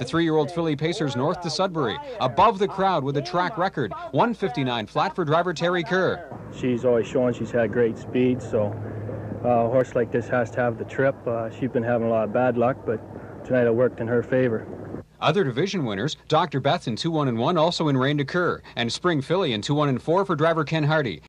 The three-year-old filly pacers north to Sudbury, above the crowd with a track record. 159 flat for driver Terry Kerr. She's always shown she's had great speed, so uh, a horse like this has to have the trip. Uh, she's been having a lot of bad luck, but tonight it worked in her favor. Other division winners, Dr. Beth in 2-1-1, also in rain to Kerr, and Spring Philly in 2-1-4 for driver Ken Hardy.